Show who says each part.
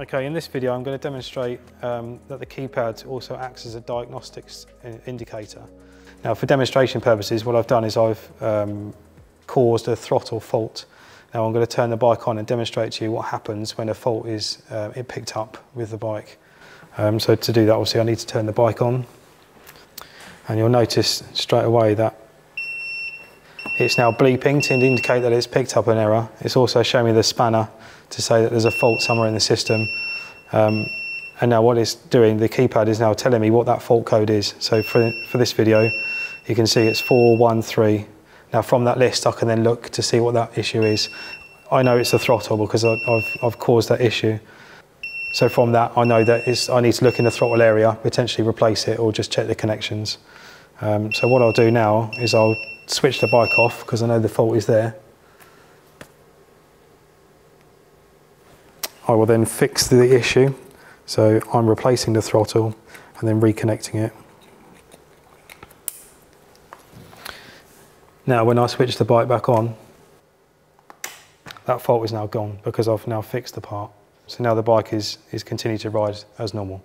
Speaker 1: Okay, in this video I'm going to demonstrate um, that the keypad also acts as a diagnostics indicator. Now for demonstration purposes what I've done is I've um, caused a throttle fault. Now I'm going to turn the bike on and demonstrate to you what happens when a fault is uh, picked up with the bike. Um, so to do that obviously I need to turn the bike on and you'll notice straight away that it's now bleeping to indicate that it's picked up an error. It's also showing me the spanner to say that there's a fault somewhere in the system. Um, and now what it's doing, the keypad is now telling me what that fault code is. So for, for this video, you can see it's 413. Now from that list, I can then look to see what that issue is. I know it's the throttle because I've, I've caused that issue. So from that, I know that it's I need to look in the throttle area, potentially replace it or just check the connections. Um, so what I'll do now is I'll switch the bike off because I know the fault is there. I will then fix the issue. So I'm replacing the throttle and then reconnecting it. Now when I switch the bike back on, that fault is now gone because I've now fixed the part. So now the bike is, is continuing to ride as normal.